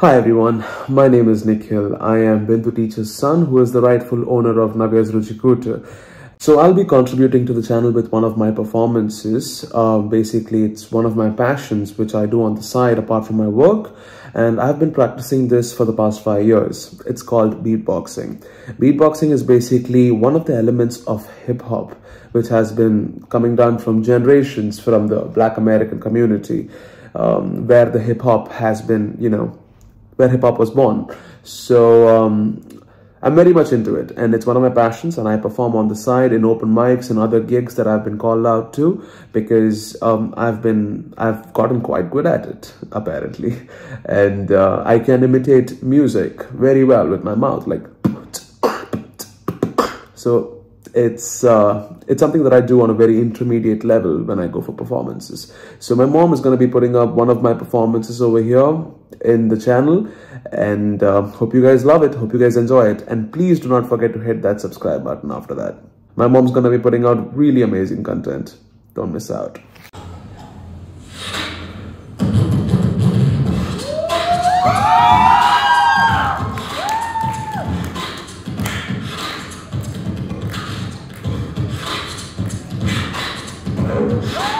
Hi everyone, my name is Nikhil. I am Bindu teacher's son who is the rightful owner of Navya's Ruchikoottu. So I'll be contributing to the channel with one of my performances. Uh, basically, it's one of my passions which I do on the side apart from my work. And I've been practicing this for the past five years. It's called beatboxing. Beatboxing is basically one of the elements of hip hop which has been coming down from generations from the black American community um, where the hip hop has been, you know, where hip hop was born. So um, I'm very much into it and it's one of my passions and I perform on the side in open mics and other gigs that I've been called out to because um, I've been, I've gotten quite good at it apparently. And uh, I can imitate music very well with my mouth like so it's uh, it's something that I do on a very intermediate level when I go for performances. So my mom is going to be putting up one of my performances over here in the channel. And uh, hope you guys love it. Hope you guys enjoy it. And please do not forget to hit that subscribe button after that. My mom's gonna be putting out really amazing content. Don't miss out. Oh!